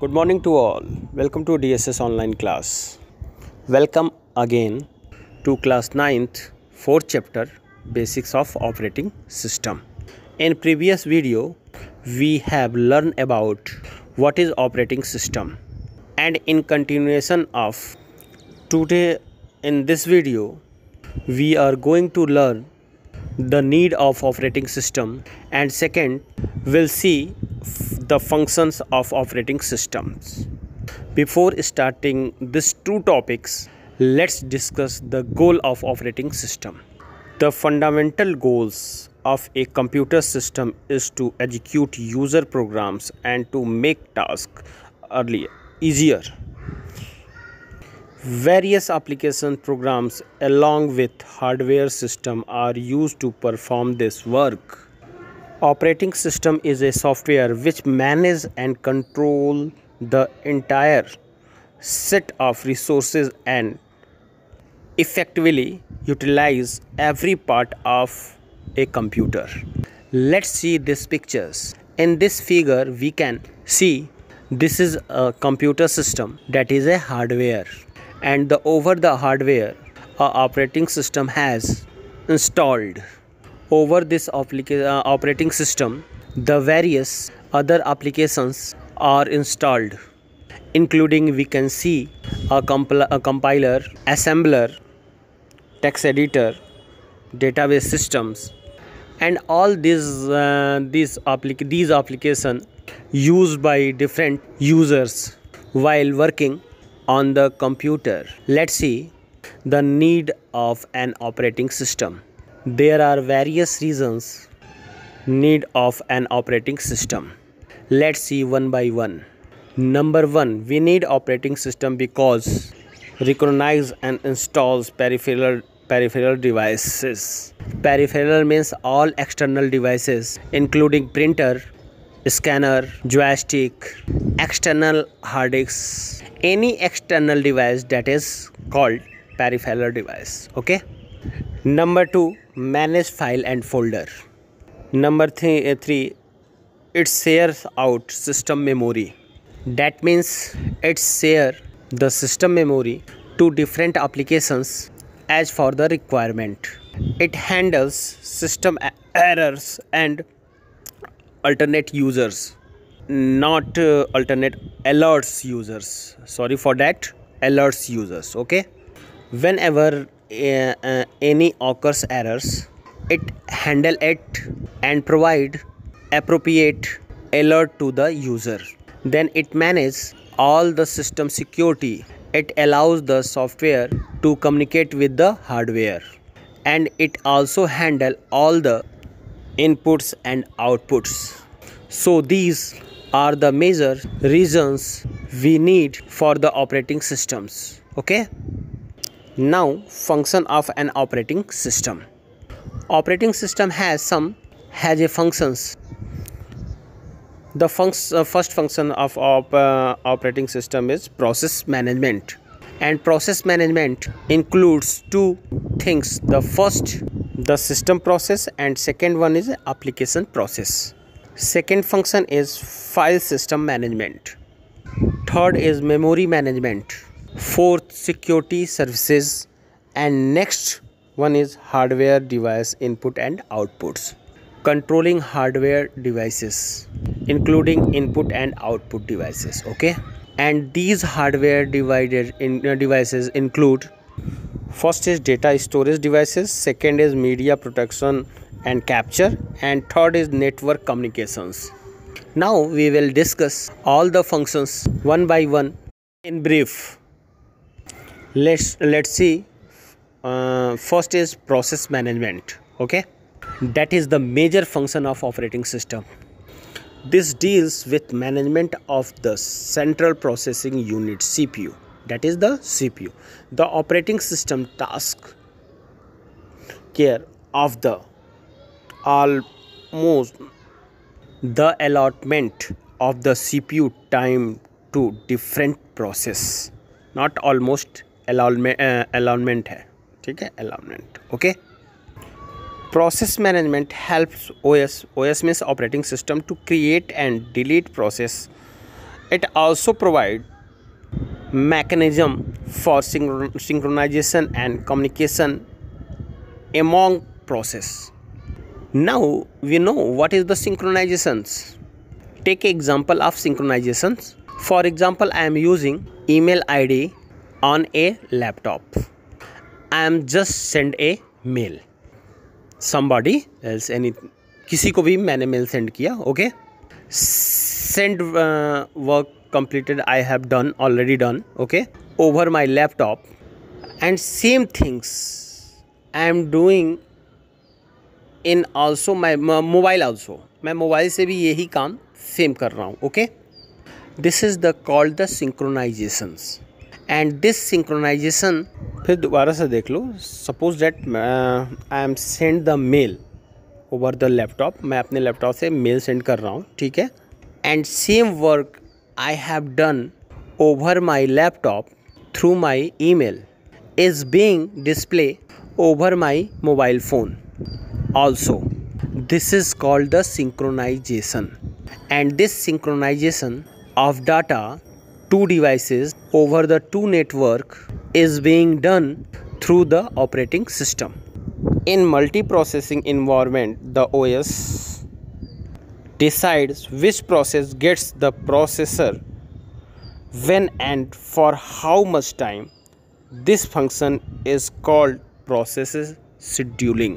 Good morning to all. Welcome to DSS online class. Welcome again to class 9th, 4th chapter Basics of Operating System. In previous video, we have learned about what is operating system and in continuation of today in this video we are going to learn the need of operating system and second we'll see the functions of operating systems. Before starting these two topics let's discuss the goal of operating system. The fundamental goals of a computer system is to execute user programs and to make tasks earlier easier. Various application programs along with hardware system are used to perform this work operating system is a software which manages and control the entire set of resources and effectively utilize every part of a computer. Let's see these pictures. In this figure we can see this is a computer system that is a hardware. And the over the hardware a operating system has installed over this uh, operating system the various other applications are installed including we can see a, a compiler assembler text editor database systems and all these uh, these, applic these application used by different users while working on the computer. Let's see the need of an operating system there are various reasons. Need of an operating system. Let's see one by one. Number 1 we need operating system because recognize and installs peripheral peripheral devices. Peripheral means all external devices including printer scanner joystick external hard disks any external device that is called peripheral device okay number 2 manage file and folder number three, uh, 3 it shares out system memory that means it share the system memory to different applications as for the requirement. It handles system errors and alternate users, not uh, alternate alerts users. Sorry for that, alerts users. Okay, whenever uh, any occurs errors, it handle it and provide appropriate alert to the user. Then it manages all the system security. It allows the software to communicate with the hardware. And it also handle all the inputs and outputs. So these are the major reasons we need for the operating systems. Okay now function of an operating system. Operating system has some has a functions. The func uh, first function of op uh, operating system is process management. And process management includes two things. The first the system process and second one is application process. Second function is file system management. Third is memory management fourth security services and next one is hardware device input and outputs. Controlling hardware devices including input and output devices okay? And these hardware divided in uh, devices include first is data storage devices second is media protection and capture and third is network communications. Now we will discuss all the functions one by one in brief let's let's see uh, first is process management okay? That is the major function of operating system. This deals with management of the central processing unit cpu that is the cpu the operating system task care of the almost the allotment of the cpu time to different process not almost allotment है, ठीक है? Allotment okay process management helps OS OS means operating system to create and delete process it also provide mechanism for synchronization and communication among process now we know what is the synchronizations take example of synchronizations for example I am using email ID on a laptop i am just send a mail somebody else any किसी को भी मैंने mail send किया okay send work completed i have done already done okay over my laptop and same things i am doing in also my mobile also मैं mobile से भी यही काम सेम कर रहा हूँ okay this is the called the synchronizations and this synchronization फिर दोबारा से देख लो। Suppose that I am send the mail over the laptop मैं अपने लैपटॉप से मेल सेंड कर रहा हूँ, ठीक है? And same work I have done over my laptop through my email is being display over my mobile phone also this is called the synchronization and this synchronization of data two devices over the two network is being done through the operating system. In multiprocessing environment, the OS decides which process gets the processor when and for how much time this function is called process scheduling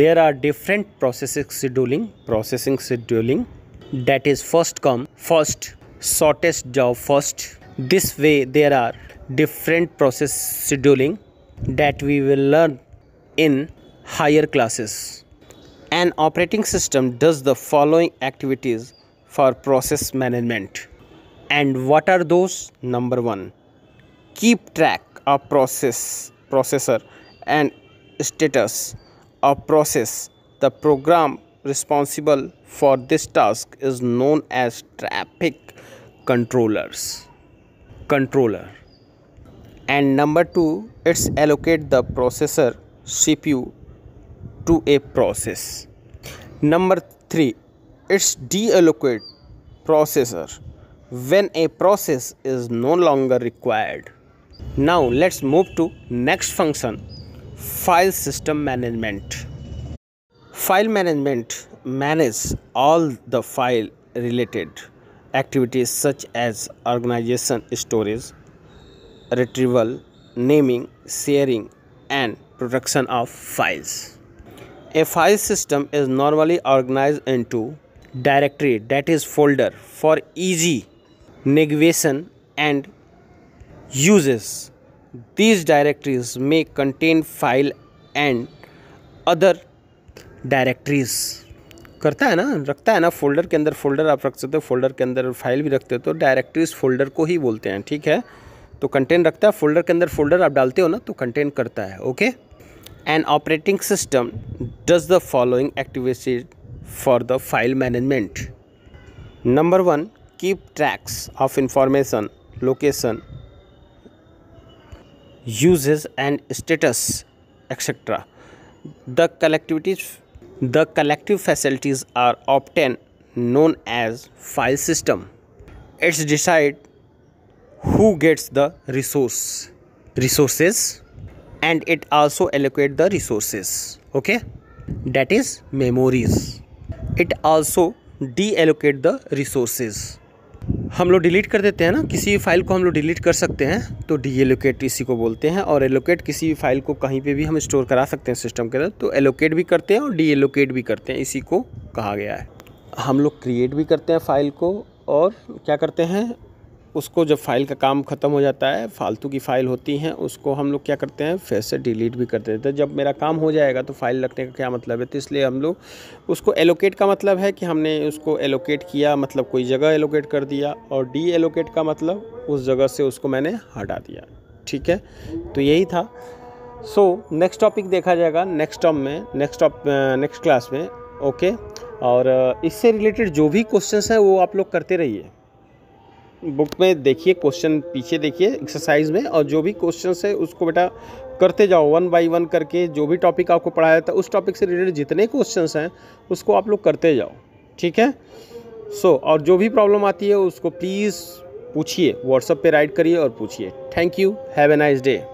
there are different processing scheduling processing scheduling that is first come first shortest job first this way there are different process scheduling that we will learn in higher classes an operating system does the following activities for process management. And what are those? Number one, keep track of process processor and status of process. The program responsible for this task is known as traffic controllers controller and number two it's allocate the processor cpu to a process. Number 3 it's deallocate processor when a process is no longer required. Now let's move to next function file system management. File management manages all the file related activities such as organization storage retrieval naming sharing and protection of files. A file system is normally organized into directory that is folder for easy navigation and uses. These directories may contain file and other directories करता है ना, रखता है ना folder के अंदर folder आप रख सकते हो फोल्डर के अंदर फ़ाइल भी रखते हो तो डायरेक्टरीज फोल्डर को ही बोलते हैं, ठीक है? तो कंटेन रखता है फोल्डर के अंदर फोल्डर आप डालते हो ना तो कंटेन करता है okay and operating system does the following activity for the file management number one keep tracks of information location uses and status etcetera the collectivities the collective facilities are often known as file system. It's decide who gets the resource resources and it also allocate the resources okay? That is memories. It also deallocate the resources हम लोग delete कर देते हैं ना, किसी file को हम लोग डिलीट कर सकते हैं तो डी एलोकेट इसी को बोलते हैं और एलोकेट किसी फ़ाइल को कहीं पे भी हम स्टोर करा सकते हैं सिस्टम के अंदर तो एलोकेट भी करते हैं और डी एलोकेट भी करते हैं, इसी को कहा गया है। हम लोग क्रिएट भी करते हैं फ़ाइल को और क्या करते हैं उसको जब फ़ाइल का काम ख़त्म हो जाता है, फालतू की फ़ाइल होती हैं, उसको हम लोग क्या करते हैं? फिर से डिलीट भी कर देते हैं। जब मेरा काम हो जाएगा तो फ़ाइल रखने का क्या मतलब है? तो इसलिए हम लोग उसको एलोकेट का मतलब है कि हमने उसको एलोकेट किया मतलब कोई जगह एलोकेट कर दिया और डी एलोकेट का मतलब उस जगह से उसको मैंने हटा दिया। ठीक है? तो यही था। सो नेक्स्ट टॉपिक देखा जाएगा नेक्स्ट टॉप में नेक्स्ट टॉप नेक्स्ट क्लास में ओके और इससे रिलेटेड जो भी क्वेश्चंस हैं, वो आप लोग करते रहिए। बुक में देखिए क्वेश्चन पीछे देखिए एक्सरसाइज में और जो भी क्वेश्चन है उसको बेटा करते जाओ वन बाई वन करके जो भी टॉपिक आपको पढ़ाया था उस टॉपिक से रिलेटेड जितने क्वेश्चन हैं उसको आप लोग करते जाओ ठीक है? सो so, और जो भी प्रॉब्लम आती है उसको प्लीज़ पूछिए व्हाट्सअप पे राइट करिए और पूछिए। Thank you have a nice day